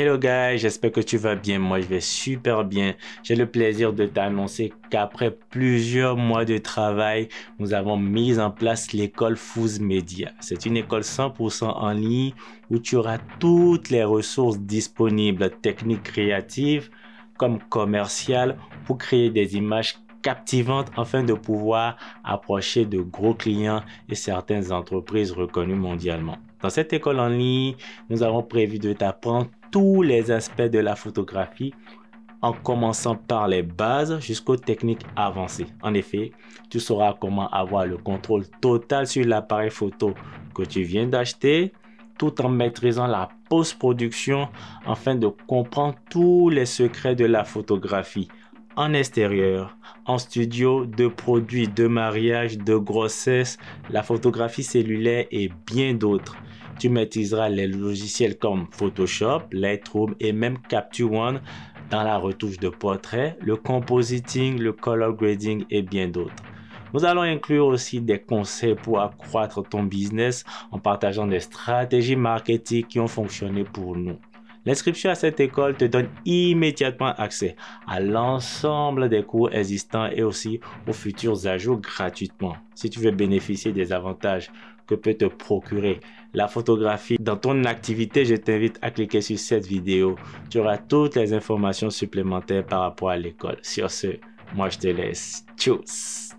Hello guys, j'espère que tu vas bien. Moi, je vais super bien. J'ai le plaisir de t'annoncer qu'après plusieurs mois de travail, nous avons mis en place l'école Fuse Media. C'est une école 100% en ligne où tu auras toutes les ressources disponibles, techniques créatives comme commerciales, pour créer des images captivantes afin de pouvoir approcher de gros clients et certaines entreprises reconnues mondialement. Dans cette école en ligne, nous avons prévu de t'apprendre tous les aspects de la photographie en commençant par les bases jusqu'aux techniques avancées. En effet, tu sauras comment avoir le contrôle total sur l'appareil photo que tu viens d'acheter tout en maîtrisant la post-production afin de comprendre tous les secrets de la photographie en extérieur, en studio, de produits, de mariage, de grossesse, la photographie cellulaire et bien d'autres. Tu maîtriseras les logiciels comme Photoshop, Lightroom et même Capture One dans la retouche de portrait, le compositing, le color grading et bien d'autres. Nous allons inclure aussi des conseils pour accroître ton business en partageant des stratégies marketing qui ont fonctionné pour nous. L'inscription à cette école te donne immédiatement accès à l'ensemble des cours existants et aussi aux futurs ajouts gratuitement. Si tu veux bénéficier des avantages que peut te procurer la photographie dans ton activité, je t'invite à cliquer sur cette vidéo. Tu auras toutes les informations supplémentaires par rapport à l'école. Sur ce, moi je te laisse. Tchuss